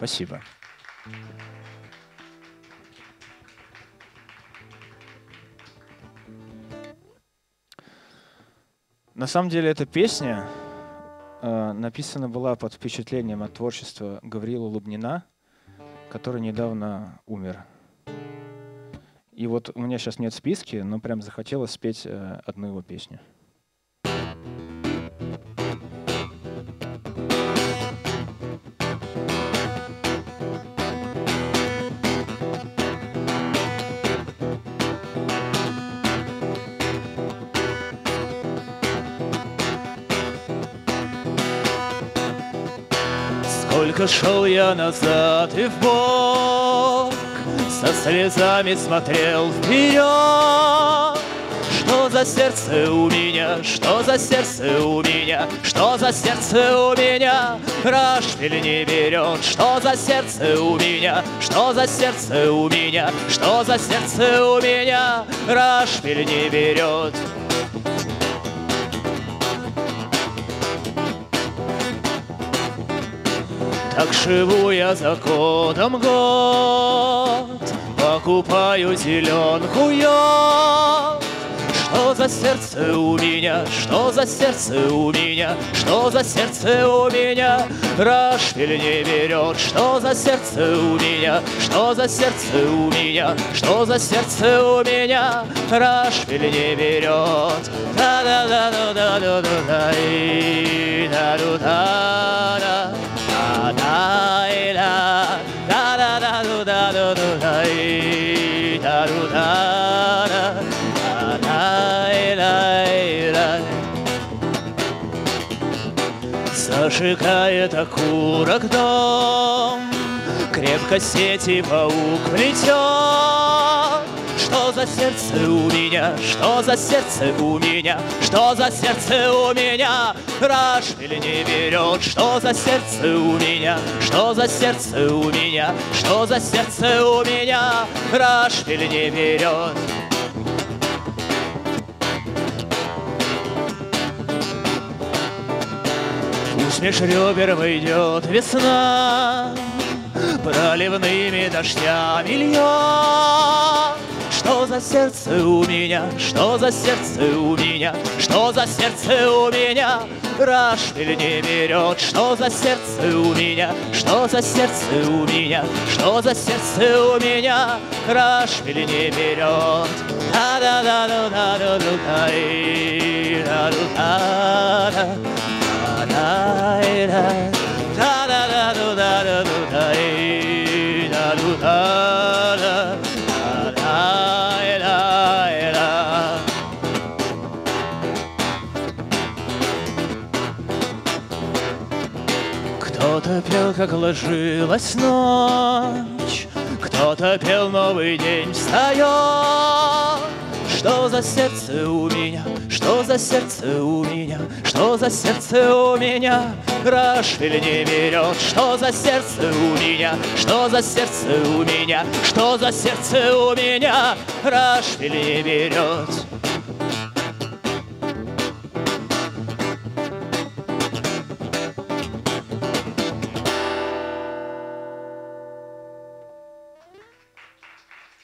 Спасибо. На самом деле эта песня э, написана была под впечатлением от творчества Гаврила Лубнина, который недавно умер. И вот у меня сейчас нет списки, но прям захотелось спеть э, одну его песню. Сколько шел я назад и в бок, Со слезами смотрел вперед. Что за сердце у меня, что за сердце у меня, что за сердце у меня, Рашпиль не берет, что за сердце у меня, что за сердце у меня, что за сердце у меня, Рашпиль не берет. Так живу я за годом год, Покупаю зеленку йод. Что за сердце у меня, что за сердце у меня, что за сердце у меня, Рашпиль не берет, что за сердце у меня, что за сердце у меня, что за сердце у меня, Рашпиль не берет. Да-да-да-да-да-да-да, да-да-да-да. Зажигает окурок дом, Крепко сети паук плетет. Что за сердце у меня, что за сердце у меня, что за сердце у меня, Рашпиль не берет, что за сердце у меня, что за сердце у меня, что за сердце у меня, Рашпиль не берет. Меж ребер войдет весна, Проливными дождями льет. Что за сердце у меня, что за сердце у меня, что за сердце у меня, Рашпиль не берет, что за сердце у меня, что за сердце у меня, что за сердце у меня, Рашпиль не берет. Кто-то пел, как ложилась ночь, Кто-то пел «Новый день встает». Что за сердце у меня, что за сердце у меня, что за сердце у меня, Рашпиль не берет, что за сердце у меня, что за сердце у меня, что за сердце у меня, Рашпиль не берет.